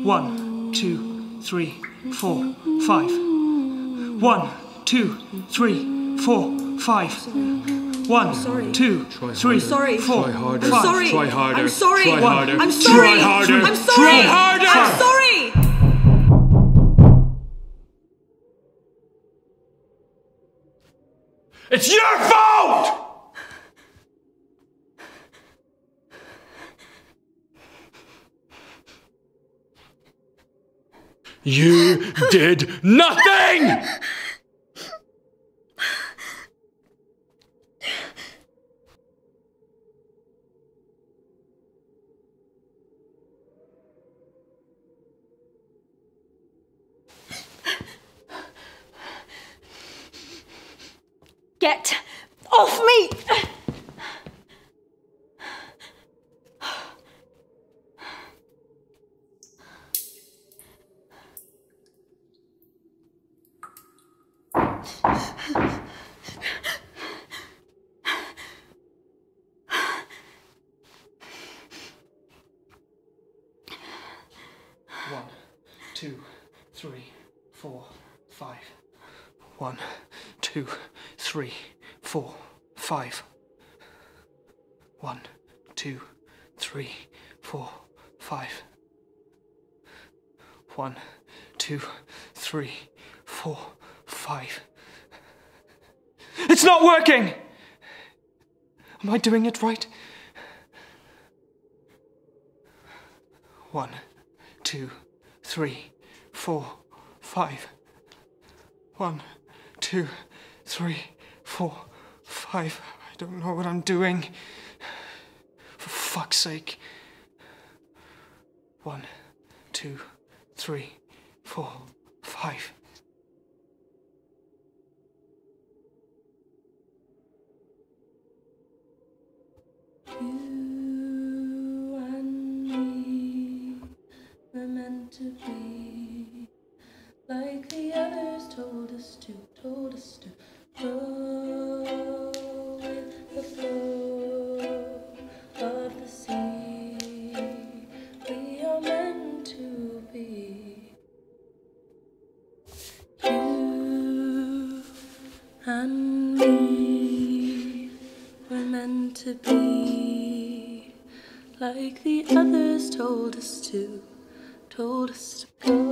five. One, two, three, four, five. One, two, three, four, five. One, sorry. two, three, sorry. four, Try harder. five. sorry. Try harder. I'm sorry. Try harder. I'm sorry. Try harder. I'm sorry. Try harder. I'm sorry. It's your fault! You did nothing! Get off me! Two, three, four, five. One, two, three, four, five. One, two, three, four, five. One, two, three, four, five. It's not working! Am I doing it right? One, two, three, four, five. One, two, three, four, five. I don't know what I'm doing. For fuck's sake. One, two, three, four, five. Were meant to be like the others told us to, told us to go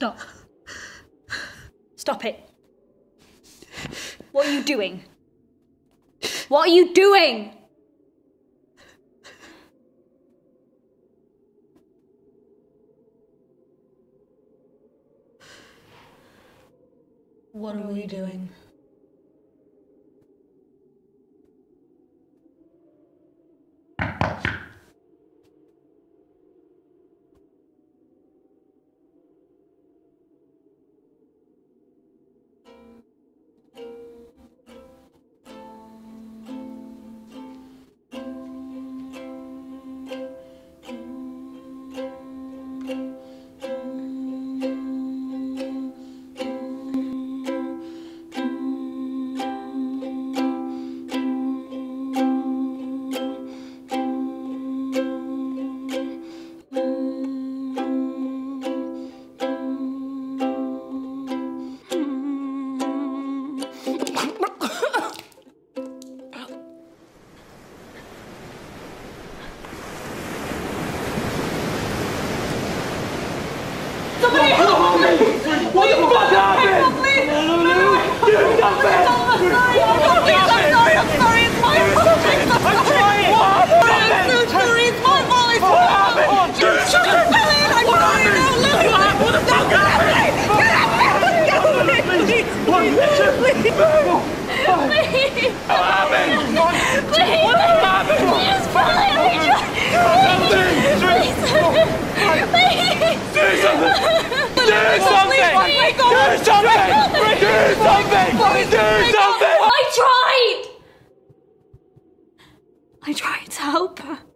Stop. Stop it. What are you doing? What are you doing? What are we doing? I tried! I tried to help her.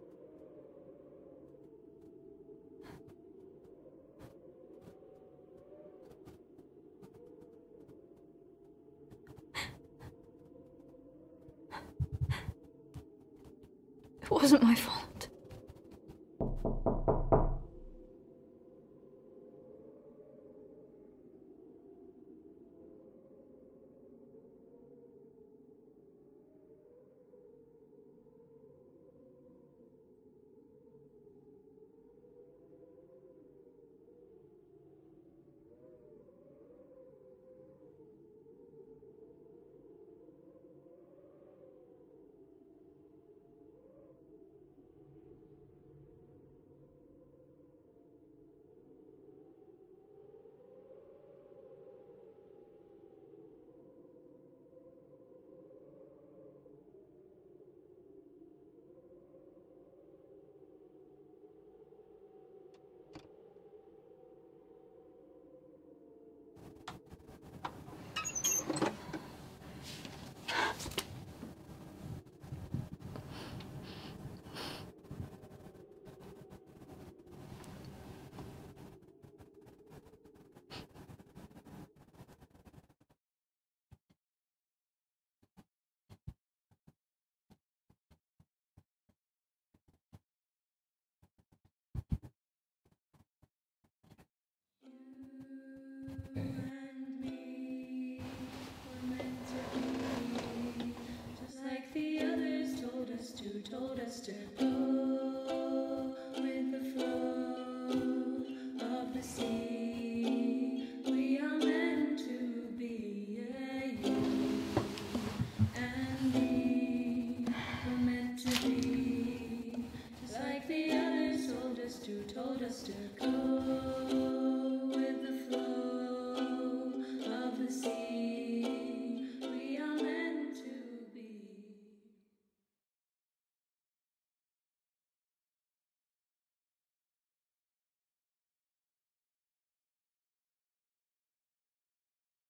It wasn't my fault. told us to go.